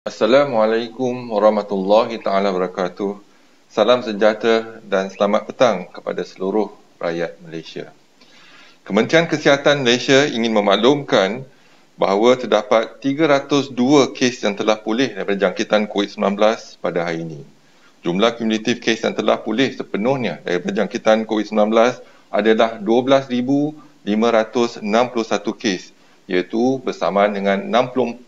Assalamualaikum warahmatullahi taala wabarakatuh. Salam sejahtera dan selamat petang kepada seluruh rakyat Malaysia. Kementerian Kesihatan Malaysia ingin memaklumkan bahawa terdapat 302 kes yang telah pulih daripada jangkitan COVID-19 pada hari ini. Jumlah kumulatif kes yang telah pulih sepenuhnya daripada jangkitan COVID-19 adalah 12,561 kes iaitu bersamaan dengan 64%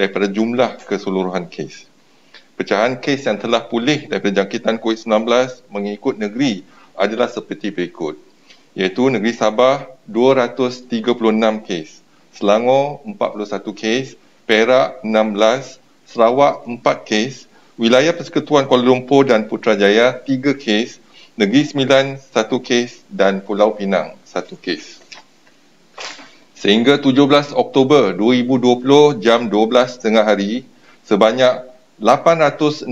daripada jumlah keseluruhan kes. Pecahan kes yang telah pulih daripada jangkitan COVID-19 mengikut negeri adalah seperti berikut. Iaitu negeri Sabah 236 kes, Selangor 41 kes, Perak 16, Sarawak 4 kes, wilayah Persekutuan Kuala Lumpur dan Putrajaya 3 kes, Negeri Sembilan 1 kes dan Pulau Pinang 1 kes. Sehingga 17 Oktober 2020 jam 12 tengah hari, sebanyak 869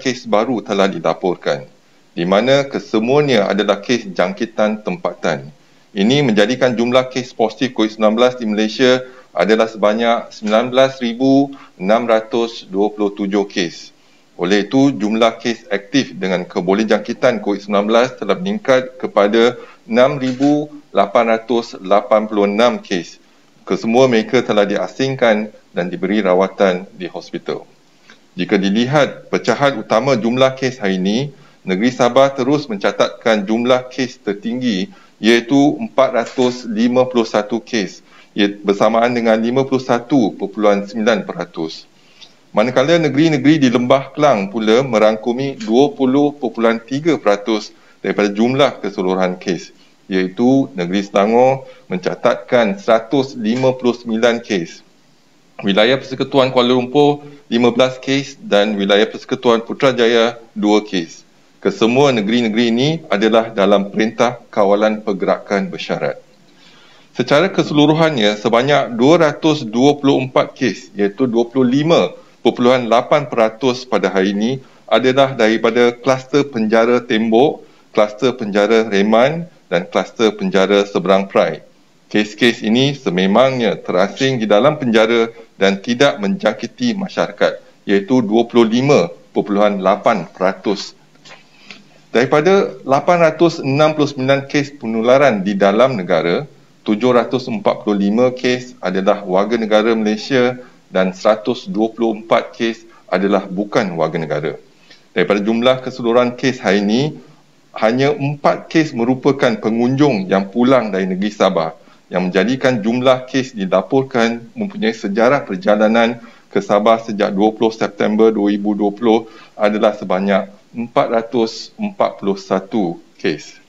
kes baru telah dilaporkan di mana kesemuanya adalah kes jangkitan tempatan. Ini menjadikan jumlah kes positif COVID-19 di Malaysia adalah sebanyak 19,627 kes. Oleh itu, jumlah kes aktif dengan kebolehjangkitan COVID-19 telah meningkat kepada 6,886 kes. Kesemua mereka telah diasingkan dan diberi rawatan di hospital. Jika dilihat pecahan utama jumlah kes hari ini, negeri Sabah terus mencatatkan jumlah kes tertinggi iaitu 451 kes bersamaan dengan 51.9%. Manakala negeri-negeri di Lembah Kelang pula merangkumi 20.3% daripada jumlah keseluruhan kes iaitu negeri Selangor mencatatkan 159 kes. Wilayah Persekutuan Kuala Lumpur 15 kes dan wilayah Persekutuan Putrajaya 2 kes. Kesemua negeri-negeri ini adalah dalam perintah kawalan pergerakan bersyarat. Secara keseluruhannya sebanyak 224 kes iaitu 25 0.8% pada hari ini adalah daripada kluster penjara tembok, kluster penjara reman dan kluster penjara seberang perai. Kes-kes ini sememangnya terasing di dalam penjara dan tidak menjangkiti masyarakat iaitu 25.8%. Daripada 869 kes penularan di dalam negara, 745 kes adalah warga negara Malaysia dan 124 kes adalah bukan warga negara. Daripada jumlah keseluruhan kes hari ini, hanya 4 kes merupakan pengunjung yang pulang dari negeri Sabah yang menjadikan jumlah kes dilaporkan mempunyai sejarah perjalanan ke Sabah sejak 20 September 2020 adalah sebanyak 441 kes.